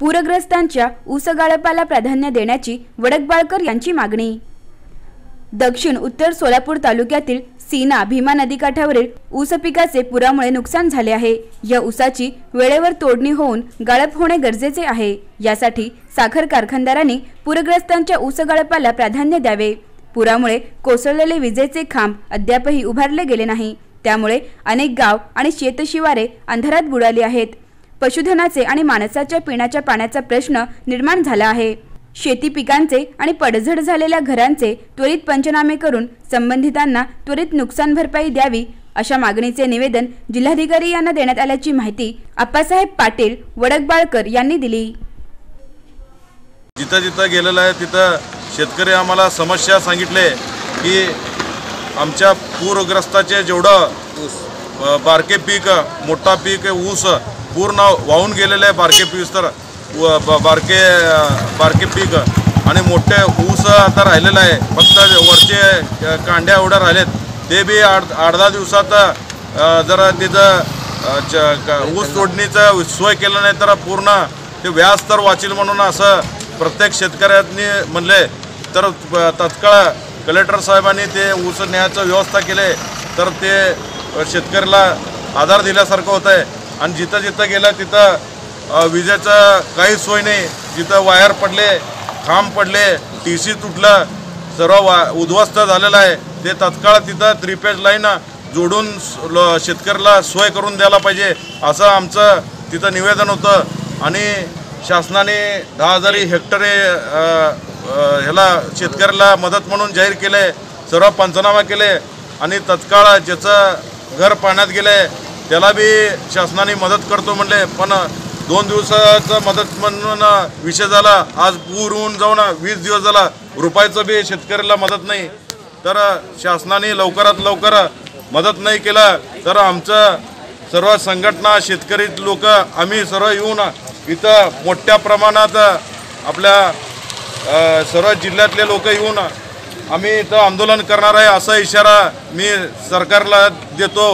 पूरग्रस्तांच्या ऊसगाळपाला प्राधान्य देण्याची वडकबाळकर यांची मागणी. दक्षिण उत्तर सोलापूर तालुक्यातील सीना भीमा नदीकाठावरील ऊस पिकाचे पुरामुळे नुकसान झाले आहे. या ऊसाची वेळेवर तोडणी होऊन गाळप होणे गरजेचे आहे. यासाठी साखर कारखानदारांनी पूरग्रस्तांच्या ऊस गाळपाला प्राधान्य द्यावे. पुरामुळे कोसळलेले विजेचे खांब अद्यापही उभारले गेले नाही. त्यामुळे अनेक गाव आणि शेतशिवारे अंधारात बुडाली आहेत. पशुधनाचे आणि माणसाच्या पिण्याच्या पाण्याचा प्रश्न निर्माण झाला आहे. शेती पिकांचे आणि पडझड झालेल्या घरांचे त्वरित पंचनामे करून संबंधितांना त्वरित नुकसान भरपाई द्यावी अशा मागणीचे निवेदन जिल्हाधिकारी यांना देण्यात आल्याची माहिती आप्पासाहेब पाटील वडकबाळकर यांनी दिली. जिथं जिथं गेलेलं आहे तिथं शेतकरी आम्हाला समस्या सांगितले की आमच्या पूरग्रस्ताचे जेवढं बारके पीक मोठा पीक ऊस पूर्ण वाहून गेलेले आहे बारके पीक तर व- ब- बारके बारके पीक. आणि मोठे ऊस आता राहिलेलं आहे. फक्त वरचे कांड्या एवढ्या राहिलेत. ते बी आठ आठ दहा दिवसात जर तिचं च- क- ऊस तोडणीचं सोय केलं नाही तर पूर्ण ते व्याज तर वाचील म्हणून असं प्रत्येक शेतकऱ्यांनी म्हणले. तर तत्काळ कलेक्टर साहेबांनी ते ऊस न्यायाचं व्यवस्था केले. तर ते शेतकऱ्याला आधार दिल्यासारखं होतं आहे आणि जिथं जिथं गेलं तिथं विजेचं काही सोय नाही. जिथं वायर पडले खांब पडले टी सी तुटलं सर्व वा उद्ध्वस्त झालेलं आहे. ते तत्काळ तिथं थ्री पेज लाईन जोडून शेतकऱ्याला सोय करून द्यायला पाहिजे असं आमचं तिथं निवेदन होतं. आणि शासनाने दहा हजारी हेक्टरे ह्याला शेतकऱ्याला मदत म्हणून जाहीर केले सर्व पंचनामा केले आणि तत्काळ ज्याचं घर पाण्यात गेले त्याला बी शासनाने मदत करतो म्हणले पण दोन दिवसाचं मदत म्हणून विषय झाला. आज पूर होऊन जाऊन वीस दिवस झाला. रुपयाचं बी शेतकऱ्याला मदत नाही. तर शासनाने लवकरात लवकर मदत नाही केलं. तर आमचं सर्व संघटना शेतकरी लोक आम्ही सर्व येऊन इथं मोठ्या प्रमाणात आपल्या सर्व जिल्ह्यातले लोक येऊन आम्ही इथं आंदोलन करणार आहे असा इशारा मी सरकारला देतो.